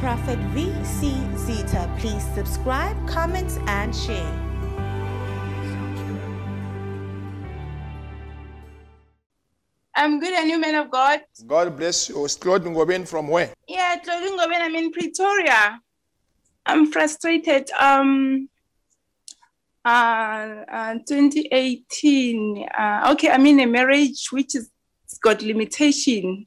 Prophet VC Zitha. Please subscribe, comment, and share. I'm good and you man of God. God bless you. Claude Ngobin from where? Yeah, Claudine Goben, I'm in Pretoria. I'm frustrated. Um uh, uh 2018. Uh, okay, I'm in a marriage which is it's got limitation.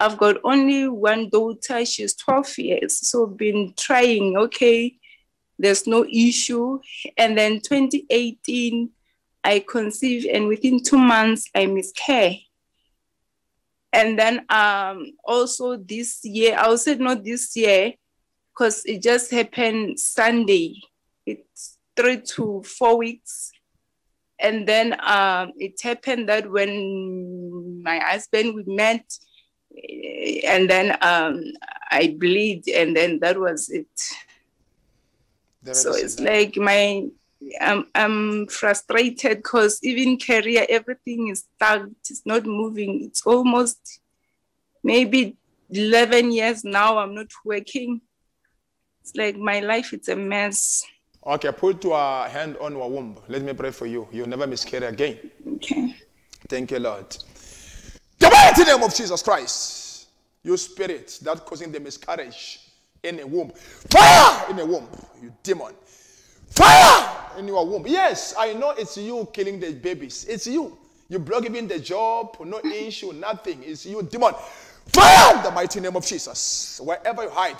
I've got only one daughter, she's 12 years. So been trying, okay, there's no issue. And then 2018, I conceived, and within two months, I miscarried. And then um, also this year, I will say not this year, because it just happened Sunday. It's three to four weeks. And then um, it happened that when my husband we met, and then um, I bleed, and then that was it. So it's like my I'm I'm frustrated because even career everything is stuck. It's not moving. It's almost maybe 11 years now. I'm not working. It's like my life. It's a mess. Okay, put your hand on your womb. Let me pray for you. You'll never miscarry again. Okay. Thank you, Lord. The mighty name of Jesus Christ. You spirit that causing the miscarriage in a womb. Fire in a womb, you demon. Fire in your womb. Yes, I know it's you killing the babies. It's you. You block even the job, no issue, nothing. It's you, demon. Fire in the mighty name of Jesus. Wherever you hide.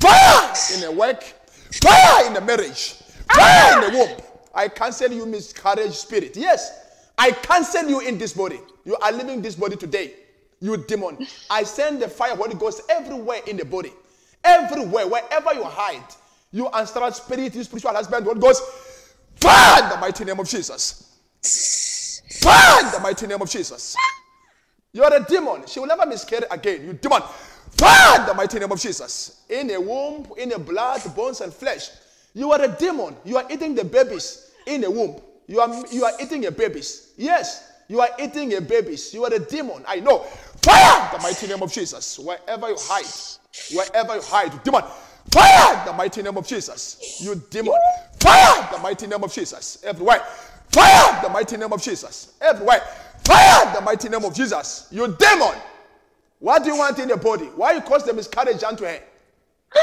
Fire in the work. Fire in the marriage. Fire in the womb. I cancel you miscarriage spirit. Yes, I cancel you in this body. You are leaving this body today. You demon. I send the fire Holy Ghost everywhere in the body. Everywhere, wherever you hide. You ancestral spirit, you spiritual husband, Holy Ghost. Fire in the mighty name of Jesus. Fire in the mighty name of Jesus. You are a demon. She will never miscarry again. You demon. Fire in the mighty name of Jesus. In a womb, in a blood, bones, and flesh. You are a demon. You are eating the babies in a womb. You are you are eating a babies. Yes, you are eating a babies. You are a demon. I know. Fire the mighty name of Jesus. Wherever you hide, wherever you hide, demon. Fire the mighty name of Jesus. You demon. Fire the mighty name of Jesus. Everywhere. Fire the mighty name of Jesus. Everywhere. Fire the mighty name of Jesus. You demon. What do you want in the body? Why you cause the miscarriage unto her?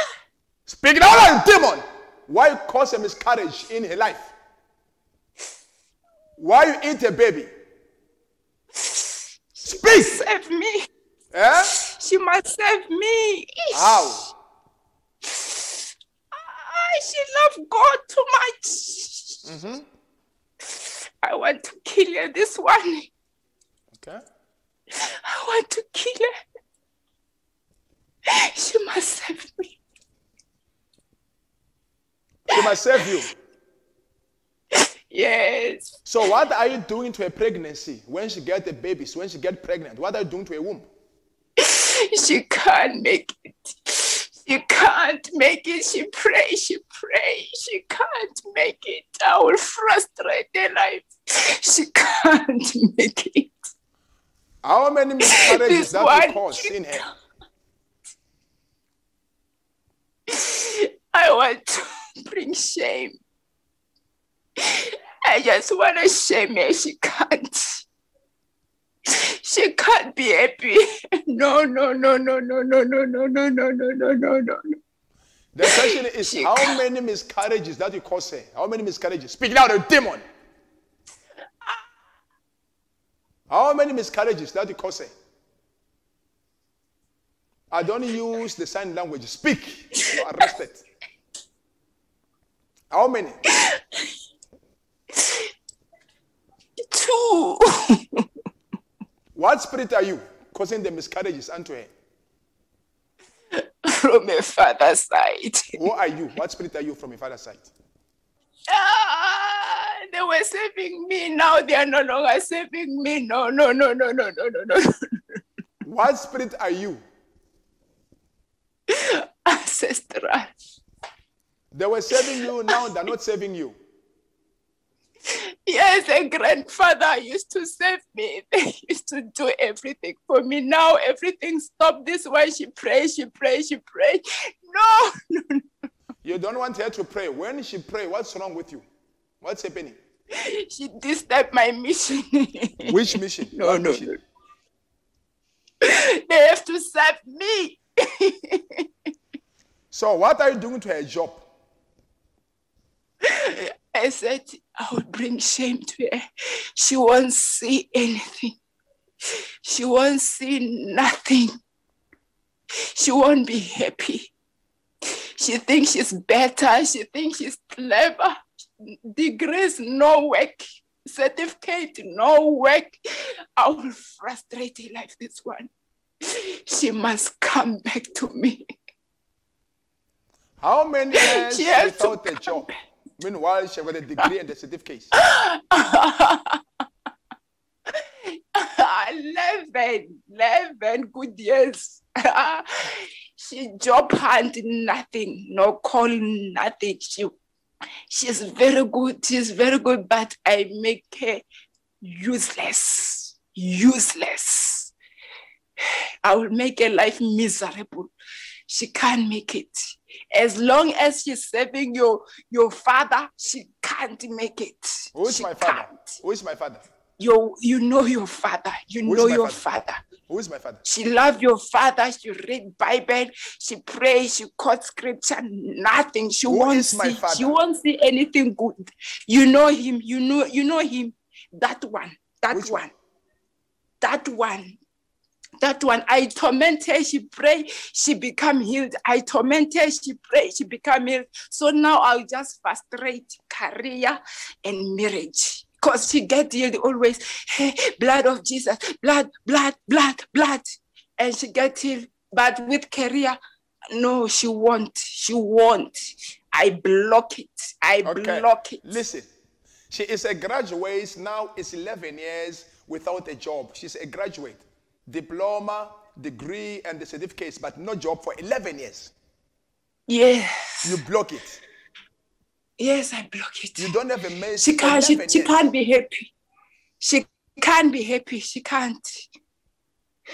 Speak now, demon. Why you cause a miscarriage in her life? Why you eat a baby? Speak. Save me. Eh? She must save me. How? Ah, she loved God too much. I want to kill her. This one. Okay. I want to kill her. She must save me. She must save you. Yes. So what are you doing to a pregnancy when she get the babies? When she get pregnant, what are you doing to a womb? She can't make it. She can't make it. She pray, she pray. She can't make it. I will frustrate her life. She can't make it. How many miscarriages that cause in her? I want to bring shame. I just want to shame her. She can't. She can't be happy. No, no, no, no, no, no, no, no, no, no, no, no, no, no. The question is She how can't. many miscarriages that you cause her? How many miscarriages? Speak now, the demon. How many miscarriages that you cause her? I don't use the sign language. Speak. You are arrested. How many? Two. What spirit are you causing the miscarriages unto her? From her father's side. Who are you? What spirit are you from your father's side? Ah, they were saving me. Now they are no longer saving me. No, no, no, no, no, no, no, no. What spirit are you? Ancestral. They were saving you, now they're not saving you. Yes, a grandfather used to save me. They used to do everything for me. Now everything stopped. This one, she prays, she prays, she prays. No, no, no. You don't want her to pray. When she pray, what's wrong with you? What's happening? She disturbed my mission. Which mission? No, What no, mission? no. they have to serve me. So what are you doing to her job? I said I would bring shame to her. She won't see anything. She won't see nothing. She won't be happy. She thinks she's better. She thinks she's clever. Degrees, no work. Certificate, no work. I will frustrate her like this one. She must come back to me. How many years She has to without a job? Meanwhile, she got a degree and a certificate. 11, 11 good years. she job hunt nothing, no call nothing. She, she's very good. She's very good, but I make her useless, useless. I will make her life miserable. She can't make it. As long as she's serving your your father, she can't make it. Who is She my father? can't. Who is my father? You you know your father. You Who know your father? father. Who is my father? She loved your father. She read Bible. She prays. She quotes scripture. Nothing. She Who won't see. father? She won't see anything good. You know him. You know. You know him. That one. That Which one? one. That one. That one. I torment her. She pray. She become healed. I torment her. She pray. She become healed. So now I'll just frustrate career and marriage. Because she get healed always. Hey, blood of Jesus. Blood, blood, blood, blood. And she get healed. But with career, no, she won't. She won't. I block it. I Okay. block it. Listen, she is a graduate now. It's 11 years without a job. She's a graduate, diploma, degree, and the certificates, but no job for 11 years. Yes. You block it. Yes, I block it. You don't have a message. she can't she, she can't be happy she can't be happy she can't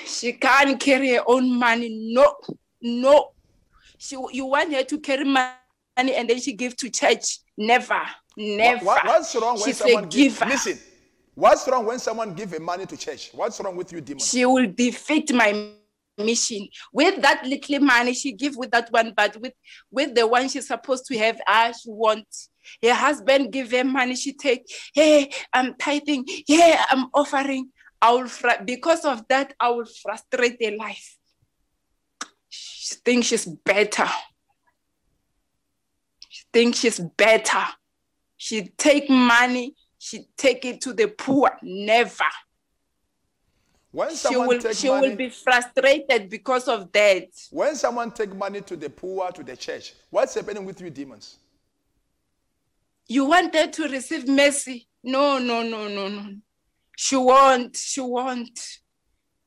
she can't carry her own money no no she you want her to carry money and then she give to church never never What- what's wrong when she's someone a give, giver listen? What's wrong when someone give a money to church? What's wrong with you, demon? she will defeat my mission. With that little money she give with that one but with with the one she's supposed to have ah she wants her husband give her money she take hey i'm tithing. Yeah i'm offering. I will because of that i will frustrate their life. She thinks she's better. She thinks she's better. She take money she take it to the poor never. When she will take she money, will be frustrated because of that. When someone take money to the poor, to the church, what's happening with you, demons? you want her to receive mercy? No no no no no. She won't she won't.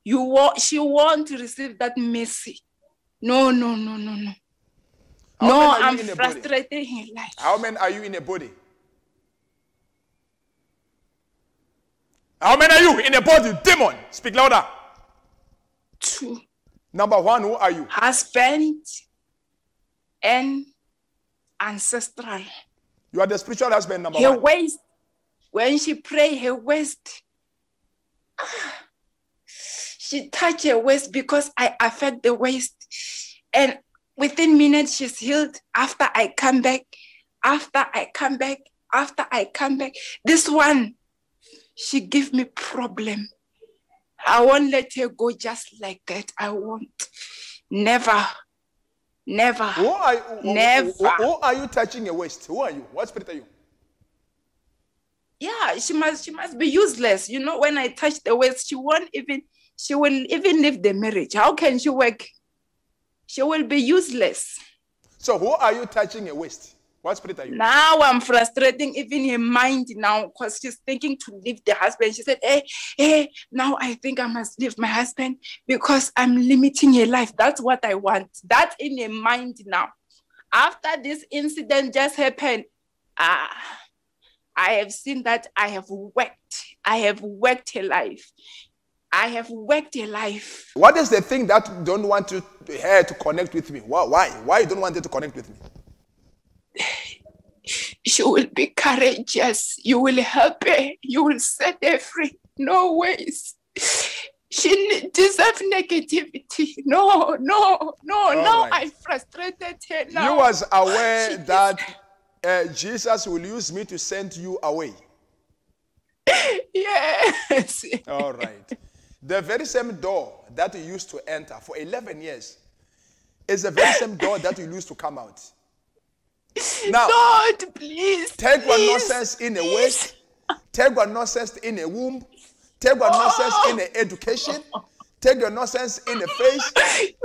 You want she want to receive that mercy. No no no no no. How no many are you i'm frustrated in a body? frustrating her life. How many are you in a body? How many are you in a body? Demon, speak louder. two Number one, who are you? husband and ancestral You are the spiritual husband, number her one. waist when she pray her waist ah, she touch her waist because i affect the waist and within minutes she's healed after i come back after i come back after i come back this one she give me problem i won't let her go just like that i won't never never Who are, who- Never. who- who are you touching your waist? Who are you? What spirit are you? yeah she must she must be useless you know when i touch the waist she won't even she will even leave the marriage how can she work she will be useless So who are you touching your waist? What spirit are you? now i'm frustrating even her mind now because she's thinking to leave the husband she said hey hey now i think i must leave my husband because i'm limiting her life that's what i want That in her mind now after this incident just happened ah I have seen that I have worked. I have worked her life. I have worked a life. What is the thing that don't want to, her to connect with me? Why? Why? Why you don't want her to connect with me? She will be courageous. You will help her. You will set her free. No ways. She deserves negativity. No, no, no. now right. I frustrated her. Now. You was aware She that uh, Jesus will use me to send you away. Yes. All right. The very same door that you used to enter for 11 years is the very same door that you used to come out. Now, God, please. take what nonsense in a waist, take what nonsense in a womb, take what nonsense in a education, take your nonsense in a face,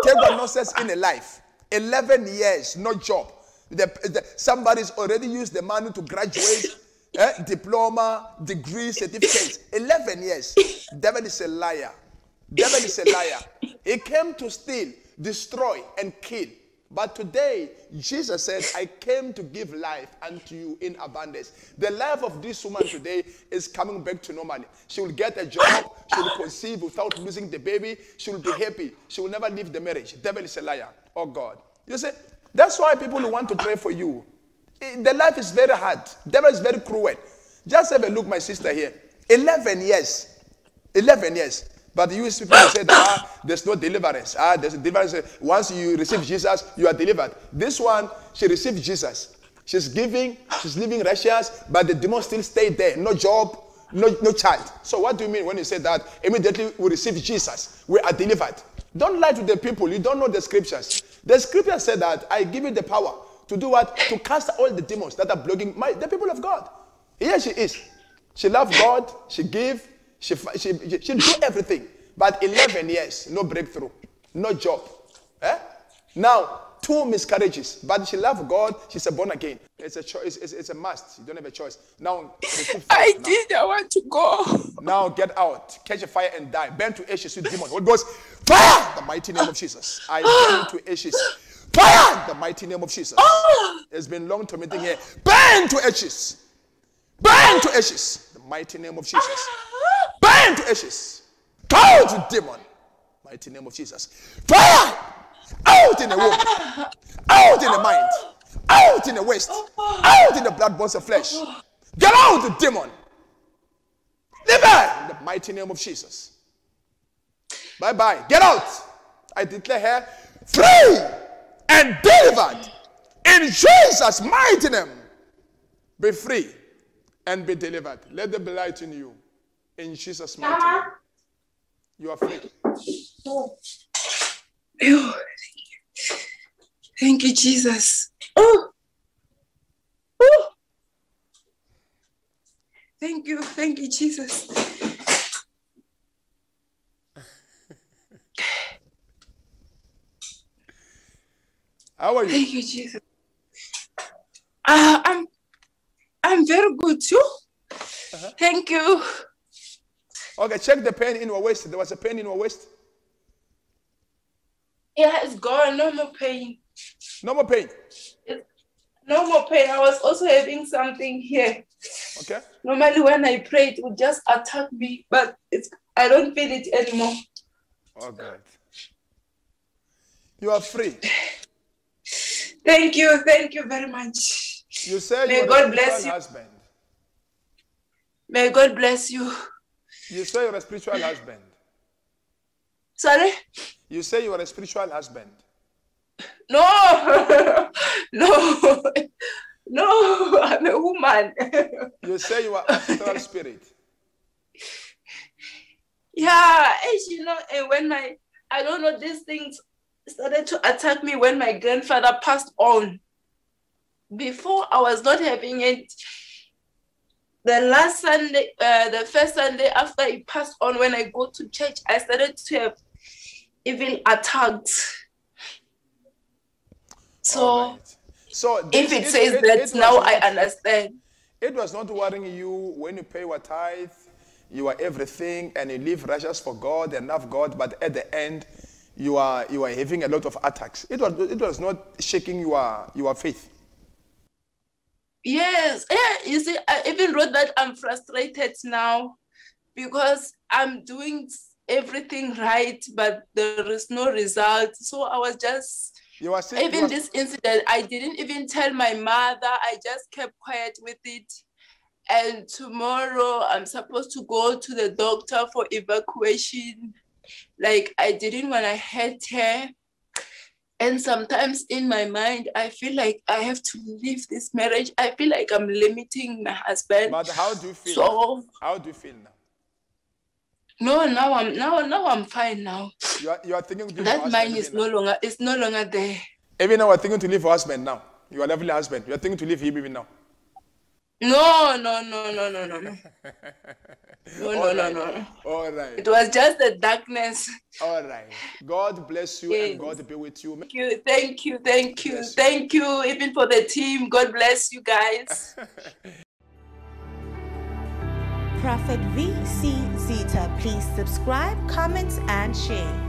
take what nonsense in a life. 11 years, no job. The, the, somebody's already used the money to graduate, eh, diploma, degree, certificate. 11 years. Devil is a liar. Devil is a liar. He came to steal, destroy, and kill. But today, Jesus said, I came to give life unto you in abundance. The life of this woman today is coming back to normal. She will get a job, she will conceive without losing the baby, she will be happy, she will never leave the marriage. Devil is a liar. Oh God. You see, that's why people who want to pray for you. eh, The life is very hard. Devil is very cruel. Just have a look, my sister here. 11 years. 11 years. But you people that ah, there's no deliverance. Ah, there's a deliverance. Once you receive Jesus, you are delivered. This one, she received Jesus. She's giving, she's living righteous, but the demon still stayed there. No job, no, no child. So what do you mean when you say that immediately we receive Jesus, we are delivered? Don't lie to the people. You don't know the scriptures. The scripture said that I give you the power to do what? To cast all the demons that are blocking my, the people of God. Here she is. She loved God. She gave. She, she, she, she do everything. But 11 years, no breakthrough, no job. Eh? Now, two miscarriages. But she loved God. She's a born again. It's a choice. It's, it's a must. You don't have a choice. Now, I now. did. I want to go. Now get out, catch a fire and die. Burn to ashes with demon. What goes? Fire! The mighty name of Jesus. I burn to ashes. Fire! The mighty name of Jesus. It's been long tormenting here. Burn to ashes. Burn to ashes. The mighty name of Jesus. Burn to ashes. Out you demon. Mighty name of Jesus. Fire! Out in the womb. Out in the mind. Out in the waist. Out in the blood bonds of flesh. Get out, the demon. Live in the mighty name of Jesus. Bye bye. Get out. I declare her free and delivered in Jesus' mighty name. Be free and be delivered. Let there be light in you. In Jesus' mighty name. You are free. Ew. Thank you, Jesus. Oh. Oh. Thank you. Thank you, Jesus. How are you? Thank you, Jesus. Uh, I'm I'm very good too. Thank you. Okay, check the pain in your waist. There was a pain in your waist. Yeah, it's gone. No more pain. No more pain. No more pain. I was also having something here. Okay? Normally, when I pray, it would just attack me, but it's I don't feel it anymore. Oh, God. You are free. Thank you. Thank you very much. You said May you God bless you. husband. May God bless you. You say you're a spiritual husband. Sorry? You say you are a spiritual husband. No, no, no, I'm a woman. You say you are astral spirit. yeah, as you know, and when my, I don't know, these things started to attack me when my grandfather passed on. Before I was not having it. The last Sunday, uh, the first Sunday after he passed on, when I go to church, I started to have evil attacks. So right. So if this- it says it- that, it now I understand. It was not worrying you when you pay your tithe, you are everything, and you live righteous for God and love God, but at the end, you are you are having a lot of attacks. It was it was not shaking your your faith. Yes, yeah, you see, I even wrote that I'm frustrated now because I'm doing everything right, but there is no result. So I was just You are saying even this incident, I didn't even tell my mother. I just kept quiet with it. And tomorrow I'm supposed to go to the doctor for evacuation. Like I didn't want to hurt her. And sometimes in my mind, I feel like I have to leave this marriage. I feel like I'm limiting my husband. But how do you feel? So How do you feel now? no, now I'm now now I'm fine now. You are, you are thinking That mind is no now. longer it's no longer there. Even now, are thinking to leave your husband now. You are lovely husband. You are thinking to leave him even now. No, no, no, no, no, no, no. No, no, no, no. All right. It was just the darkness. All right. God bless you Yes. and God be with you. Thank you, thank you, thank you, Bless thank you, even for the team. God bless you guys. Prophet VC Zitha, please subscribe, comment, and share.